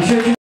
А Еще один